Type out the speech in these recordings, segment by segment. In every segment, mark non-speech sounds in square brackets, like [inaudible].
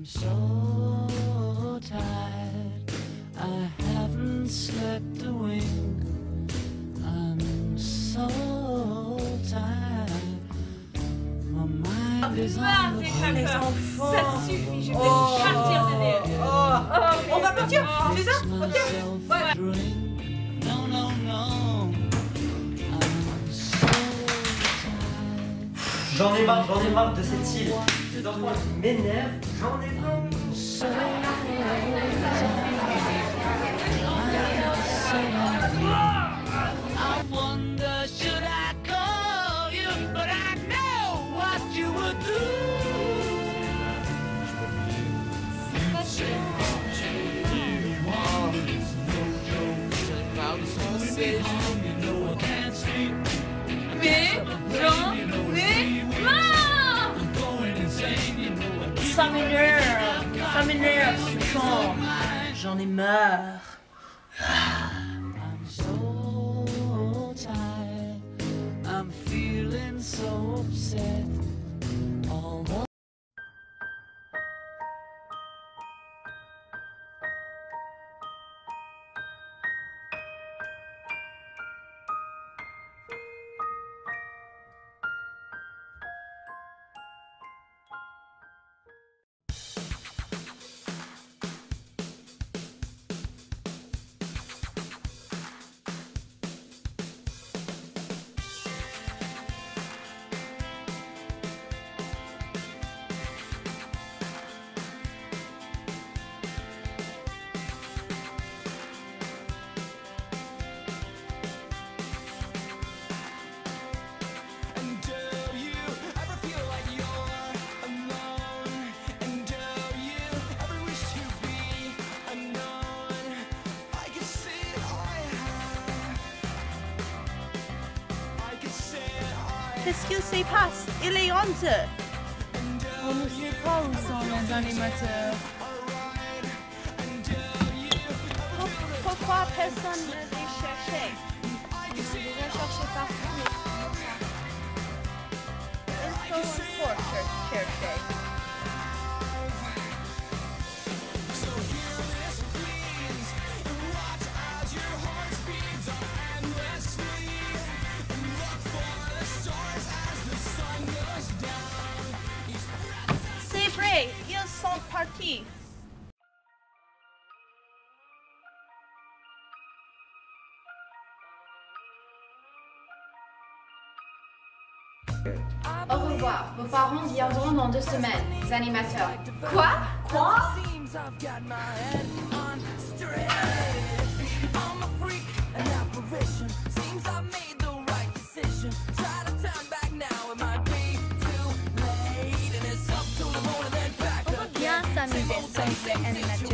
I'm so tired, I haven't slept a wink. I'm so tired, my mind is on ah, the les enfants. Ça suffit, je vais oh, partir de oh, oh, on va partir, oh. c'est ça. Ok, voilà. J'en ai marre, j'en ai marre de cette île. Les enfants m'énervent, j'en ai marre. ça m'énerve, ça m'énerve ce chant. J'en ai marre. I'm so tired, I'm feeling so upset. Qu'est-ce que se passe? Il est honteux. On ne sait pas où sont les animateurs. Pourquoi personne ne les cherchait? Vous ne cherchez pas Au revoir, vos parents viendront dans deux semaines, les animateurs. Quoi? Quoi? and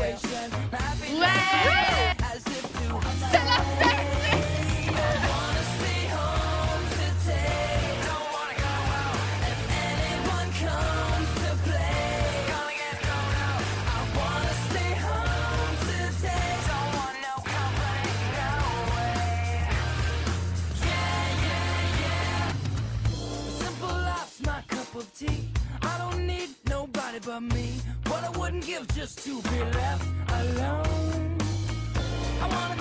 I wouldn't give just to be left alone. I wanna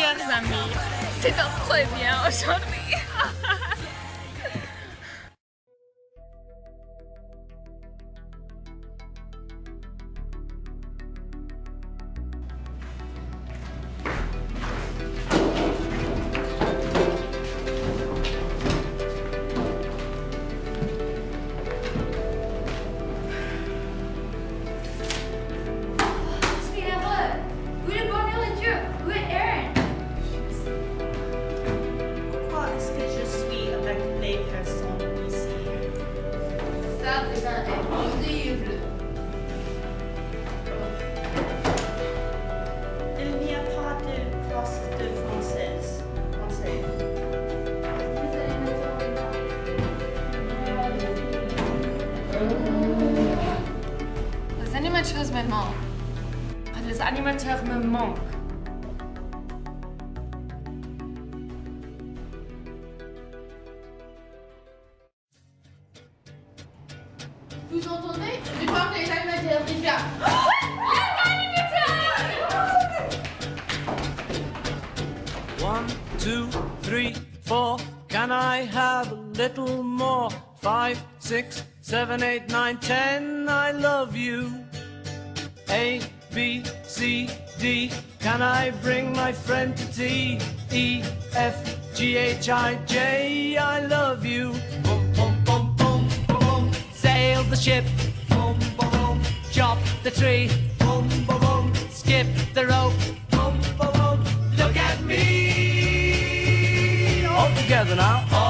Meilleurs amis. C'est très bien aujourd'hui. Animateurs me manquent. Les animateurs me manquent. Vous entendez Je crois que les animateurs [laughs] déjà. One, two, three, four. Can I have a little more? Five, six, seven, eight, nine, ten. I love you. A, B, C, D. Can I bring my friend to tea? E, F, G, H, I, J. I love you. Boom, boom, boom, boom, boom, boom. Sail the ship. Boom, boom, boom. Chop the tree. Boom, boom, boom. Skip the rope. Boom, boom, boom. Look at me. All together now. All